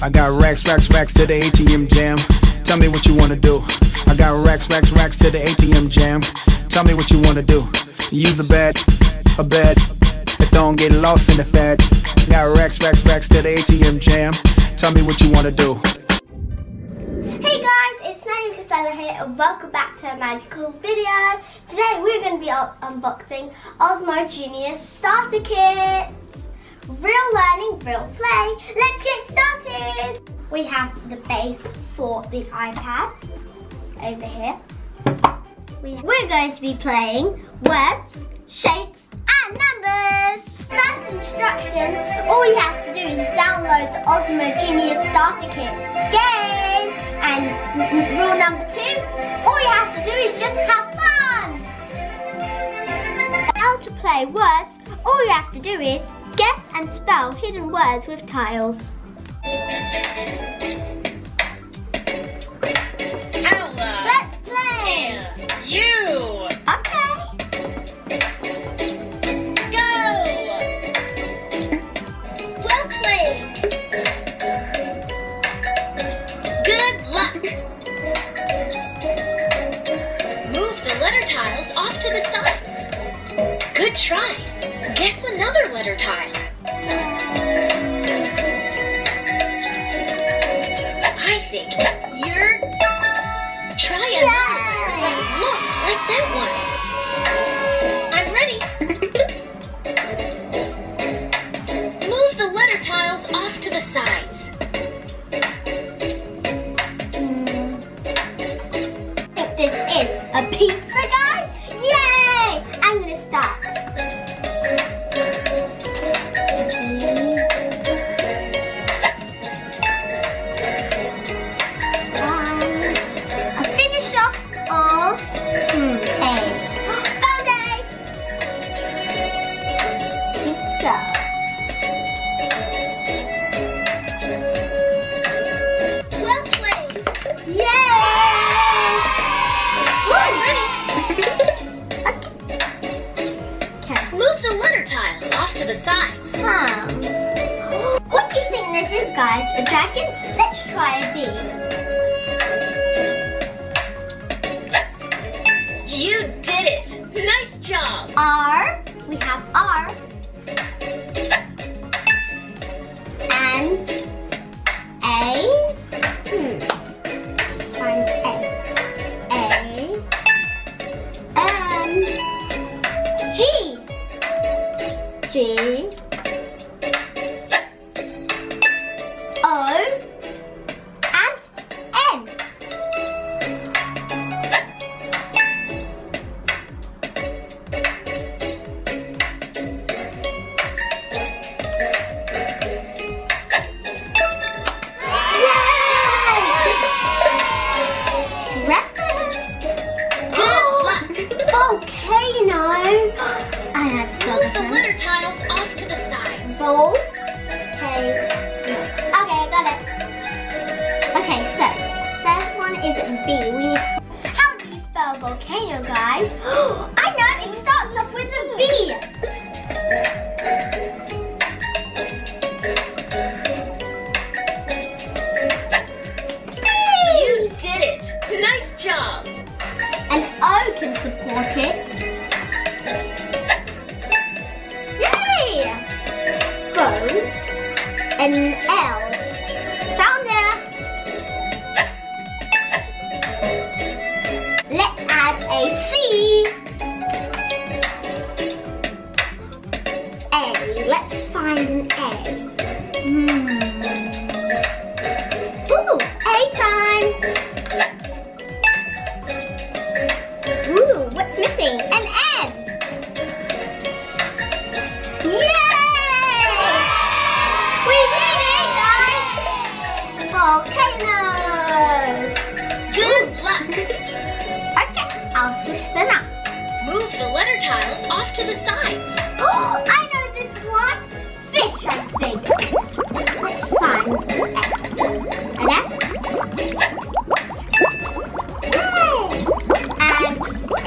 I got racks, racks, racks to the ATM jam. Tell me what you wanna do. I got racks, racks, racks to the ATM jam. Tell me what you wanna do. Use a bed, a bed. That don't get lost in the fad. Got racks, racks, racks to the ATM jam. Tell me what you wanna do. Hey guys, it's Naomi Castelo here and welcome back to a magical video. Today we're going to be unboxing Osmo Genius Starter Kits. Real learning, real play. Let's get started. We have the base for the iPad over here. We, we're going to be playing words, shapes and numbers. First instructions, all you have to do is download the Osmo Genius Starter Kit game. And rule number two, all you have to do is just have fun. How to play words, all you have to do is and spell hidden words with tiles. Let's play. You. Okay. Go. Well played. Good luck. Move the letter tiles off to the sides. Good try. Guess another letter tile. Like that one. Okay. Move the letter tiles off to the sides. Huh. What do you think this is, guys? A dragon? Let's try a D. You did it. Nice job. R. We have R. Sí.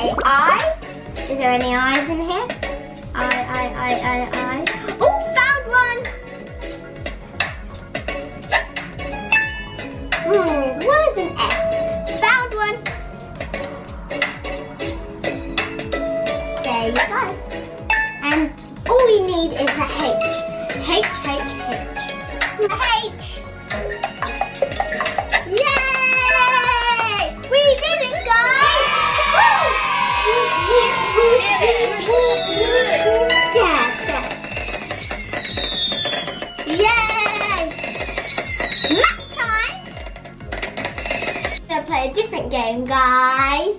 a I. Is there any eyes in here? I, I, I, I, I. Oh, found one! Hmm, what is an S? Different game, guys.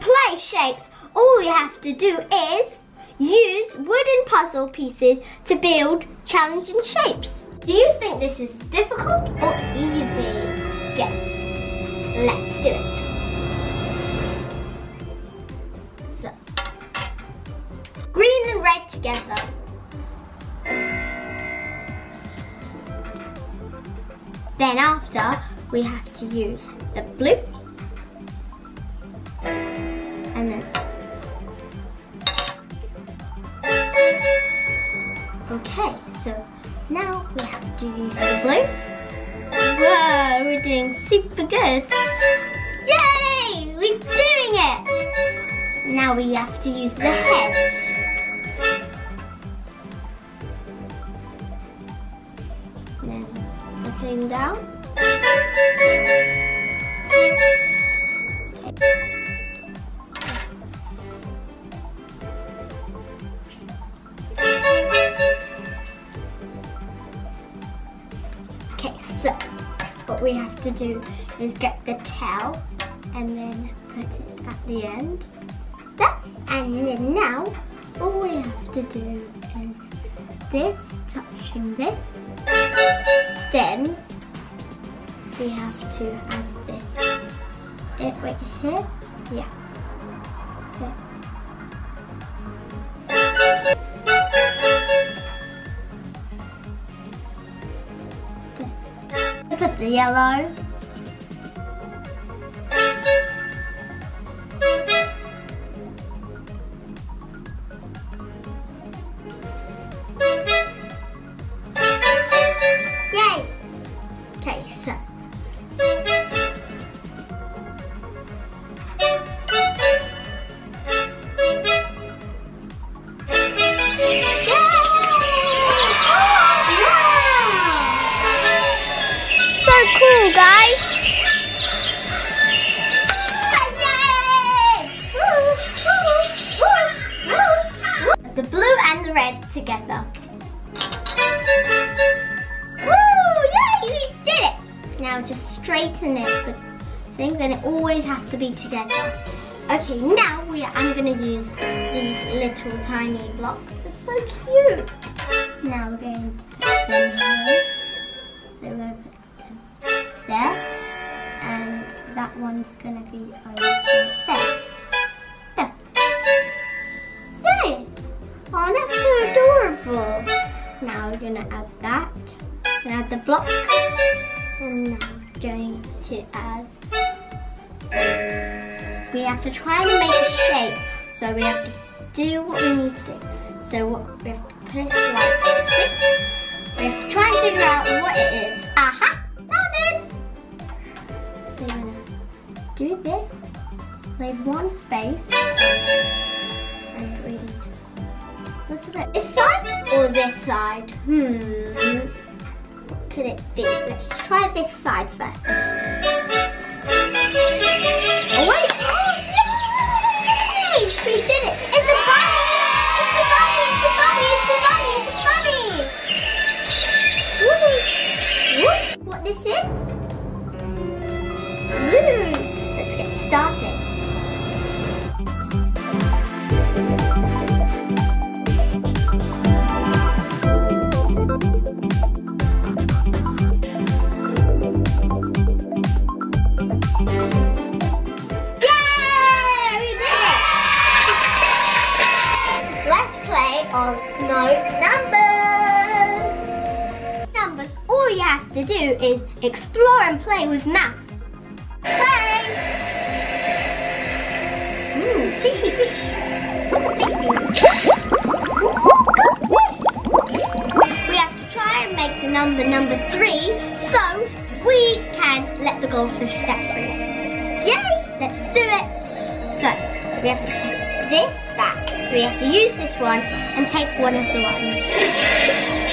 Play shapes. All we have to do is use wooden puzzle pieces to build challenging shapes. Do you think this is difficult or easy? Yes. Let's do it. So, green and red together. Then after, we have to use the blue and then Okay, so now we have to use the blue. Whoa, we're doing super good. Yay! We're doing it! Now we have to use the head. Then down. Okay. Okay, so what we have to do is get the tail and then put it at the end. That, and then now all we have to do is this touching this. Then we have to add this. Eh, it right here. Yes. Okay. Put the yellow. Things and it always has to be together. Okay, now we are, I'm gonna use these little tiny blocks. They're so cute. Now we're going to put them here. So we're gonna put them there. And that one's gonna be over there. There. Yay! Oh, that's so adorable. Now we're gonna add that. And add the block. And now we're going to add. We have to try and make a shape. So we have to do what we need to do. So we have to put it like this. We have to try and figure out what it is. Aha! Found it! So we're gonna do this. Leave one space. And we need to? This side or this side? Hmm. What could it be? Let's try this side first. Wait! Oh yay! We did it! It's bunny! It's bunny! It's bunny! It's bunny! It's bunny! What this is? numbers! Numbers, all you have to do is explore and play with maths. Play! Ooh, fishy fish. Look at fishies. We have to try and make the number number three so we can let the goldfish set free. Yay! Let's do it! So, we have to put this back so we have to use this one and take one of the ones.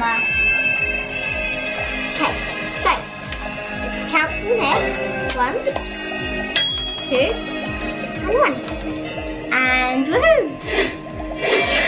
Mama. Okay, so let's count from there. One, two, and one. And woohoo!